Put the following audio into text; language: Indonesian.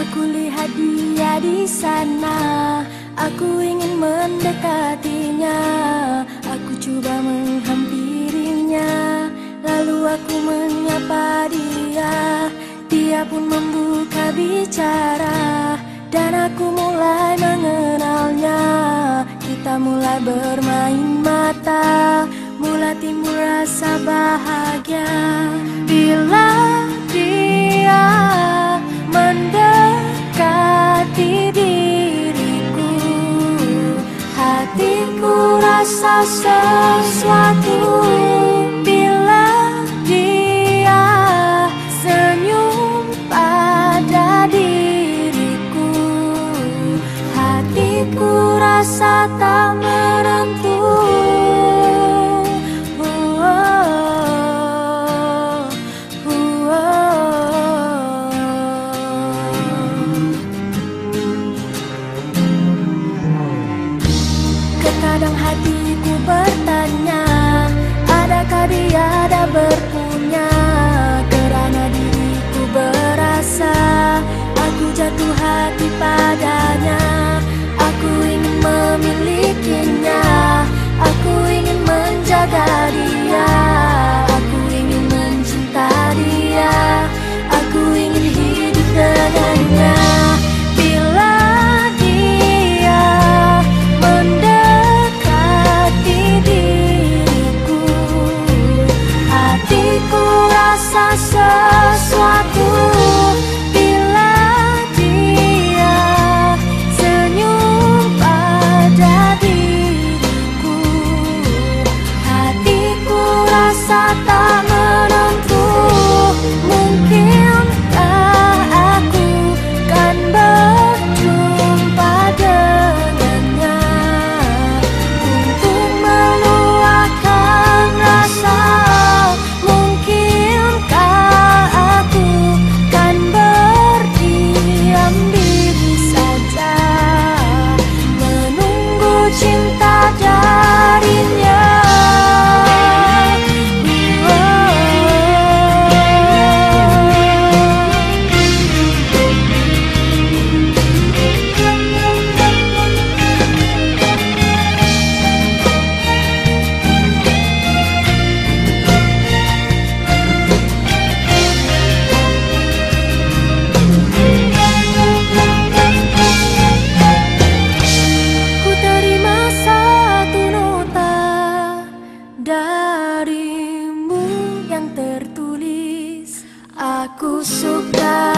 Aku lihat dia di sana. Aku ingin mendekatinya. Aku coba menghampirinya. Lalu aku menyapa dia. Dia pun membuka bicara. Dan aku mulai mengenalnya. Kita mulai bermain mata. Mulai timbul rasa bahagia. Bila Hatiku rasa sesuatu Bila dia senyum pada diriku. Hatiku rasa tak menentu. Kadang hatiku bye. Sesuatu Bila dia senyum pada diriku. Hatiku rasa tak you Aku suka